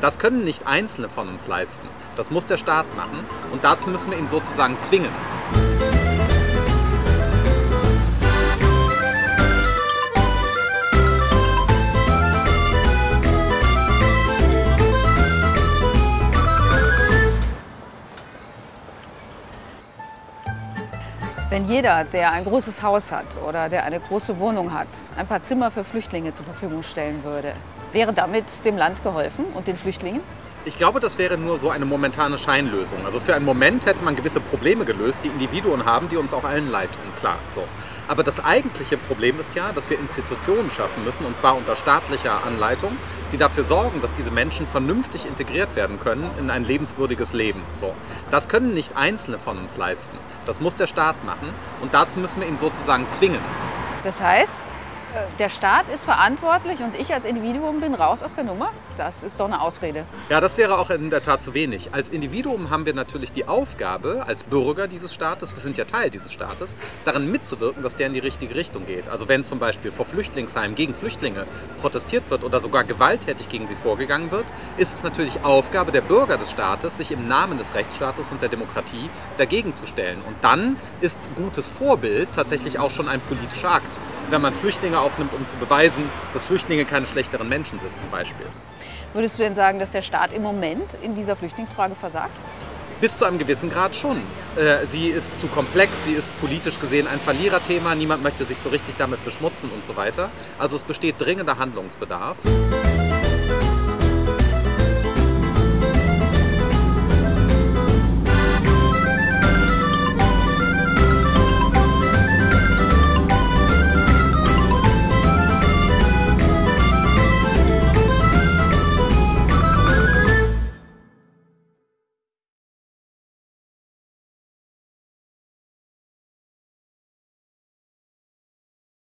Das können nicht Einzelne von uns leisten. Das muss der Staat machen und dazu müssen wir ihn sozusagen zwingen. Wenn jeder, der ein großes Haus hat oder der eine große Wohnung hat, ein paar Zimmer für Flüchtlinge zur Verfügung stellen würde, wäre damit dem Land geholfen und den Flüchtlingen? Ich glaube, das wäre nur so eine momentane Scheinlösung. Also für einen Moment hätte man gewisse Probleme gelöst, die Individuen haben, die uns auch allen leid tun, klar. So. Aber das eigentliche Problem ist ja, dass wir Institutionen schaffen müssen, und zwar unter staatlicher Anleitung, die dafür sorgen, dass diese Menschen vernünftig integriert werden können in ein lebenswürdiges Leben. So. Das können nicht Einzelne von uns leisten. Das muss der Staat machen und dazu müssen wir ihn sozusagen zwingen. Das heißt, der Staat ist verantwortlich und ich als Individuum bin raus aus der Nummer? Das ist doch eine Ausrede. Ja, das wäre auch in der Tat zu wenig. Als Individuum haben wir natürlich die Aufgabe, als Bürger dieses Staates, wir sind ja Teil dieses Staates, daran mitzuwirken, dass der in die richtige Richtung geht. Also wenn zum Beispiel vor Flüchtlingsheimen gegen Flüchtlinge protestiert wird oder sogar gewalttätig gegen sie vorgegangen wird, ist es natürlich Aufgabe der Bürger des Staates, sich im Namen des Rechtsstaates und der Demokratie dagegen zu stellen. Und dann ist gutes Vorbild tatsächlich auch schon ein politischer Akt wenn man Flüchtlinge aufnimmt, um zu beweisen, dass Flüchtlinge keine schlechteren Menschen sind zum Beispiel. Würdest du denn sagen, dass der Staat im Moment in dieser Flüchtlingsfrage versagt? Bis zu einem gewissen Grad schon. Äh, sie ist zu komplex, sie ist politisch gesehen ein Verliererthema, niemand möchte sich so richtig damit beschmutzen und so weiter. Also es besteht dringender Handlungsbedarf.